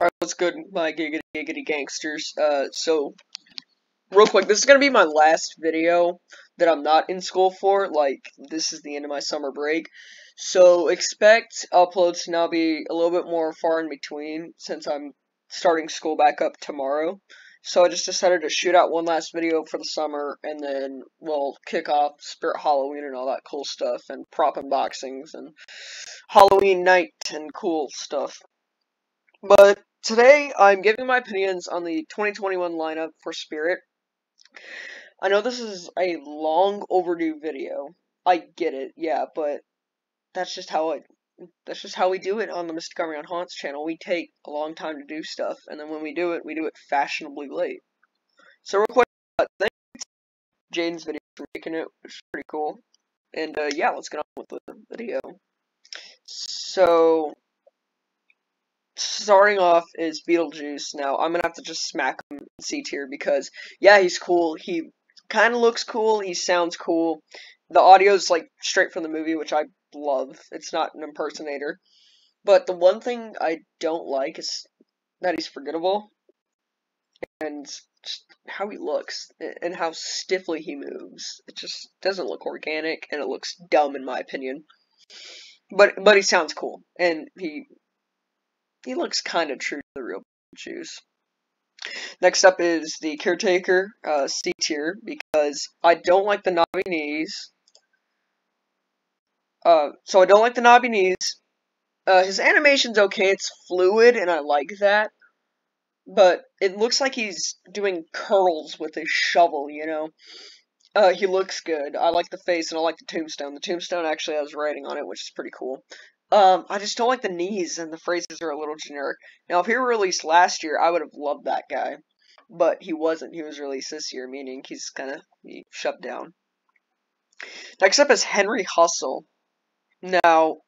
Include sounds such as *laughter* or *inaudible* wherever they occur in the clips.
Alright, what's good, my giggity giggity gangsters? Uh, so, real quick, this is gonna be my last video that I'm not in school for, like, this is the end of my summer break. So, expect uploads to now be a little bit more far in between, since I'm starting school back up tomorrow. So I just decided to shoot out one last video for the summer, and then we'll kick off Spirit Halloween and all that cool stuff, and prop unboxings, and Halloween night, and cool stuff. But Today, I'm giving my opinions on the 2021 lineup for Spirit. I know this is a long overdue video. I get it, yeah, but that's just how it that's just how we do it on the Umbreon Haunts channel. We take a long time to do stuff, and then when we do it, we do it fashionably late. So real quick, uh, thank Jaden's video for making it, which is pretty cool. And uh, yeah, let's get on with the video. So starting off is Beetlejuice. Now, I'm gonna have to just smack him C tier because, yeah, he's cool. He kind of looks cool. He sounds cool. The audio's like straight from the movie, which I love. It's not an impersonator. But the one thing I don't like is that he's forgettable and how he looks and how stiffly he moves. It just doesn't look organic and it looks dumb in my opinion. But but he sounds cool and he he looks kind of true to the real juice. Next up is the Caretaker uh, C tier because I don't like the knobby knees. Uh, so I don't like the knobby knees. Uh, his animation's okay, it's fluid, and I like that. But it looks like he's doing curls with his shovel, you know? Uh, he looks good. I like the face, and I like the tombstone. The tombstone actually has writing on it, which is pretty cool. Um, I just don't like the knees and the phrases are a little generic. Now, if he were released last year, I would have loved that guy, but he wasn't. He was released this year, meaning he's kind of shut down. Next up is Henry Hustle. Now,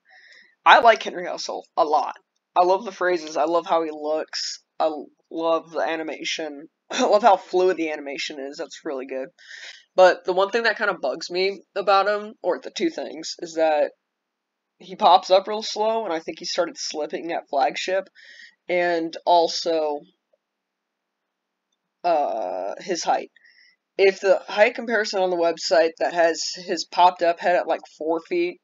I like Henry Hustle a lot. I love the phrases. I love how he looks. I love the animation. *laughs* I love how fluid the animation is. That's really good. But the one thing that kind of bugs me about him, or the two things, is that he pops up real slow, and I think he started slipping at flagship, and also uh, his height. If the height comparison on the website that has his popped up head at like four feet,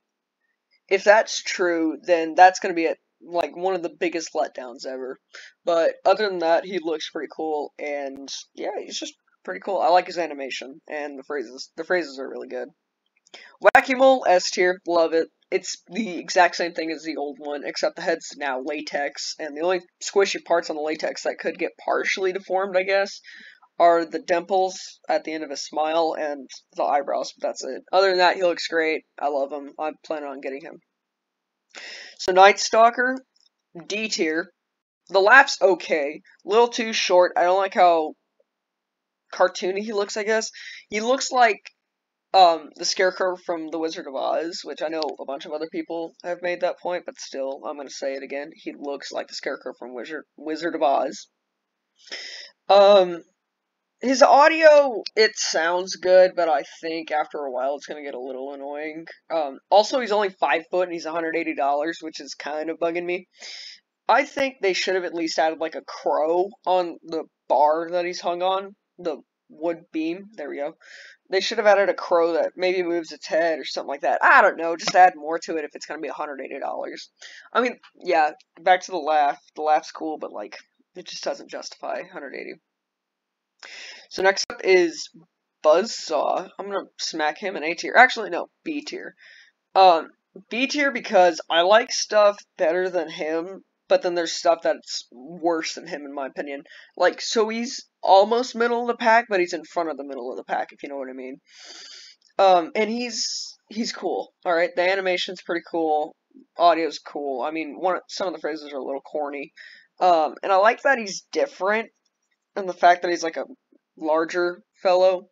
if that's true, then that's going to be like one of the biggest letdowns ever. But other than that, he looks pretty cool, and yeah, he's just pretty cool. I like his animation and the phrases. The phrases are really good. Wacky Mole S tier, love it it's the exact same thing as the old one, except the head's now latex, and the only squishy parts on the latex that could get partially deformed, I guess, are the dimples at the end of his smile and the eyebrows, but that's it. Other than that, he looks great. I love him. I'm planning on getting him. So Night Stalker, D tier. The laugh's okay. A Little too short. I don't like how cartoony he looks, I guess. He looks like um, the Scarecrow from The Wizard of Oz, which I know a bunch of other people have made that point, but still, I'm going to say it again. He looks like the Scarecrow from Wizard Wizard of Oz. Um, his audio, it sounds good, but I think after a while it's going to get a little annoying. Um, also, he's only 5 foot and he's $180, which is kind of bugging me. I think they should have at least added like a crow on the bar that he's hung on, the wood beam. There we go. They should have added a crow that maybe moves its head or something like that. I don't know. Just add more to it if it's going to be $180. I mean, yeah, back to the laugh. The laugh's cool, but, like, it just doesn't justify 180 So next up is Buzzsaw. I'm going to smack him in A tier. Actually, no, B tier. Um, B tier because I like stuff better than him, but then there's stuff that's worse than him in my opinion. Like so he's almost middle of the pack, but he's in front of the middle of the pack if you know what I mean. Um, and he's he's cool. All right, the animation's pretty cool. Audio's cool. I mean, one some of the phrases are a little corny. Um, and I like that he's different, and the fact that he's like a larger fellow.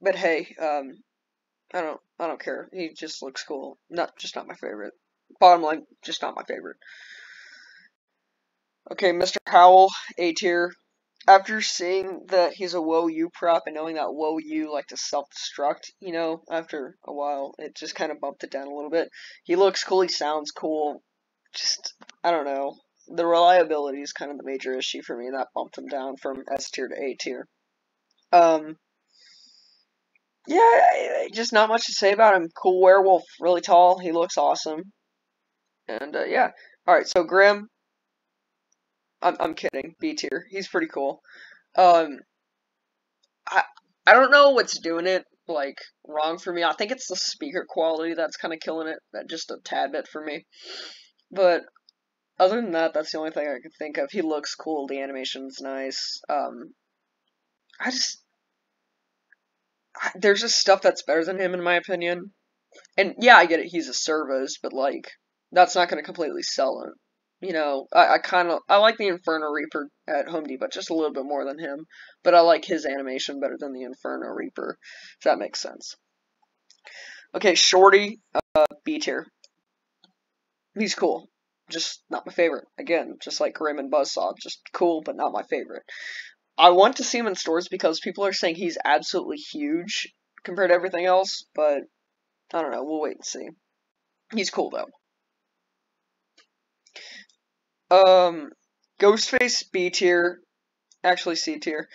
But hey, um, I don't I don't care. He just looks cool. Not just not my favorite. Bottom line, just not my favorite. Okay, Mr. Howell, A tier. After seeing that he's a Woe You prop and knowing that Woe You like to self-destruct, you know, after a while, it just kind of bumped it down a little bit. He looks cool, he sounds cool. Just, I don't know. the reliability is kind of the major issue for me. That bumped him down from S tier to A tier. Um, yeah, just not much to say about him. Cool werewolf, really tall. He looks awesome. And uh, yeah, all right. So Grim, I'm I'm kidding. B tier. He's pretty cool. Um, I I don't know what's doing it like wrong for me. I think it's the speaker quality that's kind of killing it. That just a tad bit for me. But other than that, that's the only thing I can think of. He looks cool. The animation's nice. Um, I just there's just stuff that's better than him in my opinion. And yeah, I get it. He's a service, but like that's not going to completely sell him. You know, I, I kind of I like the Inferno Reaper at Home Depot just a little bit more than him, but I like his animation better than the Inferno Reaper. If that makes sense. Okay, Shorty, uh, B tier. He's cool, just not my favorite. Again, just like Grim and Buzzsaw, just cool, but not my favorite. I want to see him in stores because people are saying he's absolutely huge compared to everything else, but I don't know. We'll wait and see. He's cool though. Um, Ghostface B tier, actually C tier,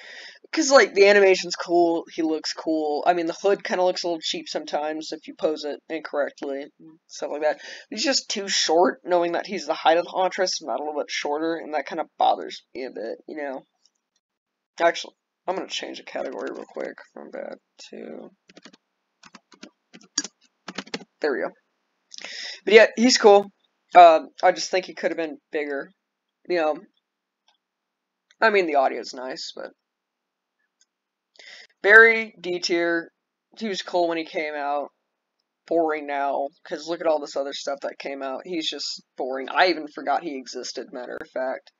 because like the animation's cool. He looks cool. I mean, the hood kind of looks a little cheap sometimes if you pose it incorrectly, stuff like that. He's just too short, knowing that he's the height of the Hauntress, not a little bit shorter, and that kind of bothers me a bit. You know. Actually, I'm gonna change the category real quick from bad to. There we go. But yeah, he's cool. Uh, I just think he could have been bigger. You know, I mean, the audio's nice, but. Barry D tier, he was cool when he came out. Boring now, because look at all this other stuff that came out. He's just boring. I even forgot he existed, matter of fact.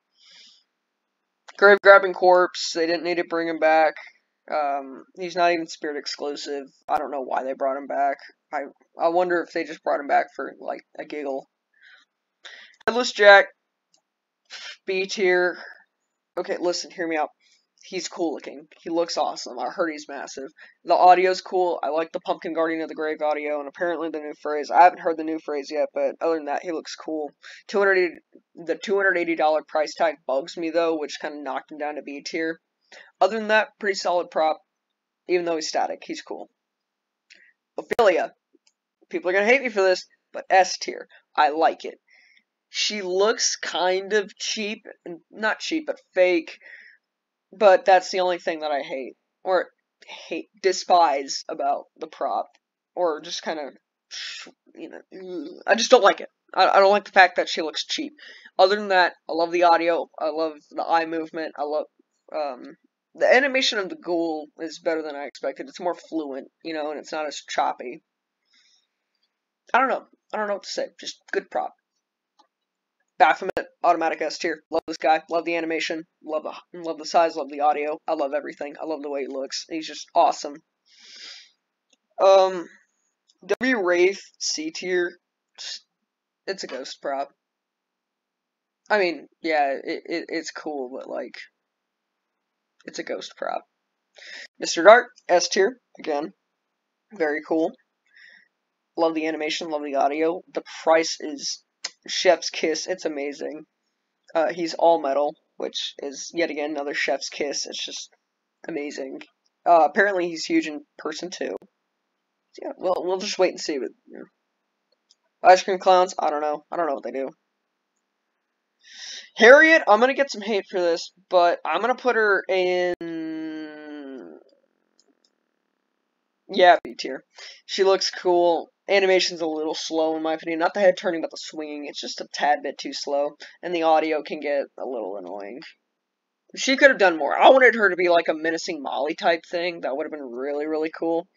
Grave Grabbing Corpse, they didn't need to bring him back. Um, he's not even Spirit exclusive. I don't know why they brought him back. I I wonder if they just brought him back for like a giggle. Headless Jack, B tier. Okay, listen, hear me out. He's cool looking. He looks awesome. I heard he's massive. The audio's cool. I like the Pumpkin Guardian of the Grave audio, and apparently the new phrase. I haven't heard the new phrase yet, but other than that, he looks cool. 280 the $280 price tag bugs me though, which kind of knocked him down to B tier. Other than that, pretty solid prop. Even though he's static, he's cool. Ophelia. People are gonna hate me for this, but S tier. I like it. She looks kind of cheap, not cheap, but fake. But that's the only thing that I hate, or hate, despise about the prop, or just kind of, you know, I just don't like it. I, I don't like the fact that she looks cheap. Other than that, I love the audio. I love the eye movement. I love um, the animation of the ghoul is better than I expected. It's more fluent, you know, and it's not as choppy. I don't know. I don't know what to say. Just good prop. Baphomet, automatic S tier. Love this guy. Love the animation. Love the love the size. Love the audio. I love everything. I love the way he looks. He's just awesome. Um, W Wraith C tier. It's a ghost prop. I mean, yeah, it, it it's cool, but like, it's a ghost prop. Mr. Dark S tier again. Very cool. Love the animation. Love the audio. The price is Chef's Kiss. It's amazing. Uh, he's all metal, which is yet again another Chef's Kiss. It's just amazing. Uh, apparently, he's huge in person too. So yeah, well, we'll just wait and see. But ice cream clowns, I don't know. I don't know what they do. Harriet, I'm gonna get some hate for this, but I'm gonna put her in. Yeah, B tier. She looks cool animation's a little slow in my opinion. Not the head turning, but the swinging. It's just a tad bit too slow, and the audio can get a little annoying. She could have done more. I wanted her to be like a menacing Molly type thing. That would have been really, really cool.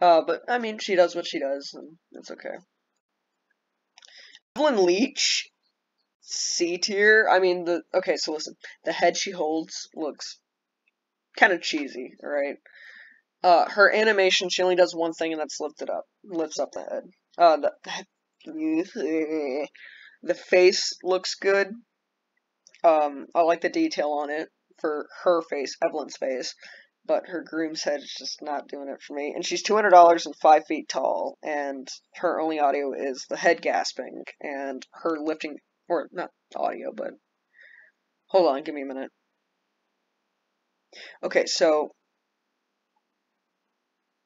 Uh, but I mean, she does what she does, and it's okay. Evelyn Leech, C tier. I mean, the okay. So listen, the head she holds looks kind of cheesy, right? Uh, her animation, she only does one thing, and that's lift it up, lifts up the head. Uh, the, *laughs* the face looks good. Um, I like the detail on it for her face, Evelyn's face, but her groom's head is just not doing it for me. And she's two hundred dollars and five feet tall, and her only audio is the head gasping and her lifting, or not audio, but hold on, give me a minute. Okay, so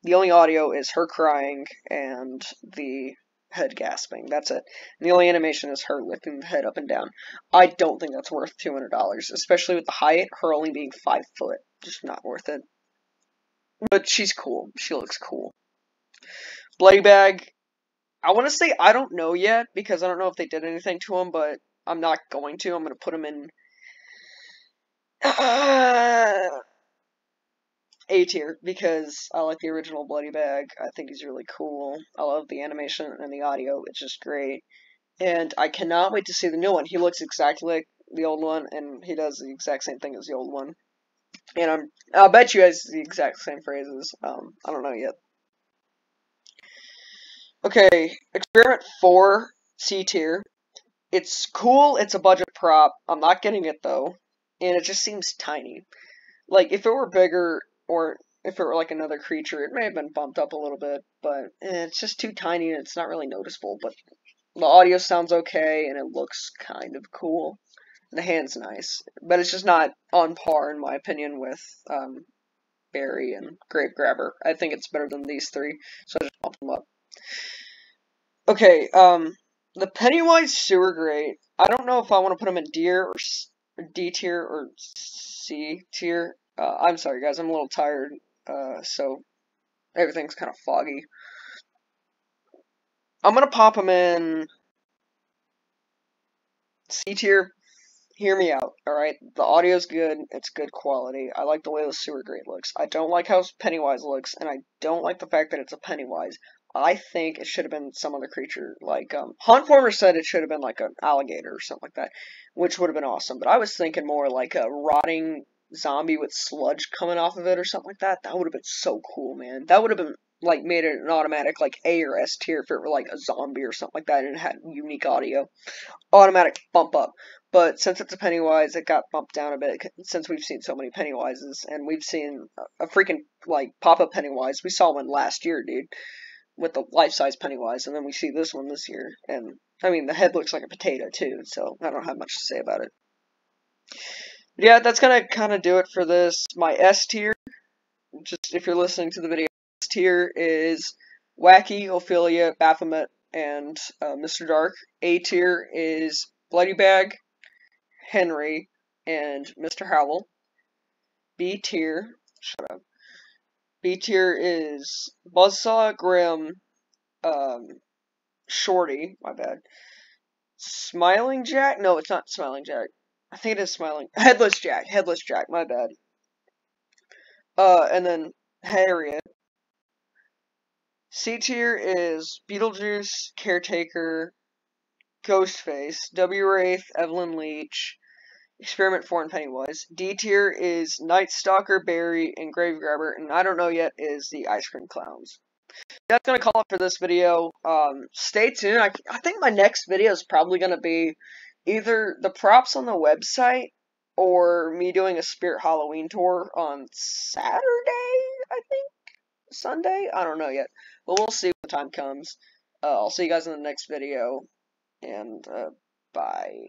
the only audio is her crying and the head gasping. That's it. And the only animation is her lifting the head up and down. I don't think that's worth two hundred dollars, especially with the height. Her only being five foot, just not worth it. But she's cool. She looks cool. Bloody Bag. I want to say I don't know yet because I don't know if they did anything to him, but I'm not going to. I'm going to put him in *sighs* uh, A tier because I like the original Bloody Bag. I think he's really cool. I love the animation and the audio. It's just great. And I cannot wait to see the new one. He looks exactly like the old one, and he does the exact same thing as the old one. And I'm, I'll bet you guys the exact same phrases. Um, I don't know yet. Okay, experiment four, C tier. It's cool. It's a budget prop. I'm not getting it though, and it just seems tiny. Like if it were bigger, or if it were like another creature, it may have been bumped up a little bit, but eh, it's just too tiny and it's not really noticeable. But the audio sounds okay, and it looks kind of cool. The hand's nice, but it's just not on par, in my opinion, with um, Barry and Grave Grabber. I think it's better than these three, so I just bumped them up. Okay, um, the Pennywise Sewer Grate. I don't know if I want to put them in D tier or C tier. Uh, I'm sorry, guys. I'm a little tired, uh, so everything's kind of foggy. I'm gonna pop them in C tier hear me out, alright? The audio's good, it's good quality. I like the way the sewer grate looks. I don't like how Pennywise looks, and I don't like the fact that it's a Pennywise. I think it should have been some other creature, like, um, Huntformer said it should have been like an alligator or something like that, which would have been awesome, but I was thinking more like a rotting zombie with sludge coming off of it or something like that. That would have been so cool, man. That would have been, like, made it an automatic, like, A or S tier if it were, like, a zombie or something like that and it had unique audio. Automatic bump up. But since it's a Pennywise, it got bumped down a bit since we've seen so many Pennywises, and we've seen a freaking like pop-up Pennywise. We saw one last year, dude, with the life-size Pennywise, and then we see this one this year. And I mean, the head looks like a potato too, so I don't have much to say about it. Yeah, that's gonna kind of do it for this. My S tier, just if you're listening to the video, S tier is Wacky, Ophelia, Baphomet, and uh, Mr. Dark. A tier is Bloody Bag, Henry, and Mr. Howell. B tier, shut up. B tier is Buzzsaw, Grim, um, Shorty, my bad. Smiling Jack? No, it's not Smiling Jack. I think it is Smiling. Headless Jack. Headless Jack, my bad. Uh, and then Harriet. C tier is Beetlejuice, Caretaker, Ghostface, W Wraith, Evelyn Leach, Experiment 4 and Pennywise. D tier is Night Stalker, Barry, and Grave Grabber, and I don't know yet is the Ice Cream Clowns. That's going to call it for this video. Um, stay tuned. I, I think my next video is probably going to be either the props on the website or me doing a Spirit Halloween tour on Saturday, I think? Sunday? I don't know yet. But we'll see when the time comes. Uh, I'll see you guys in the next video. And, uh, bye.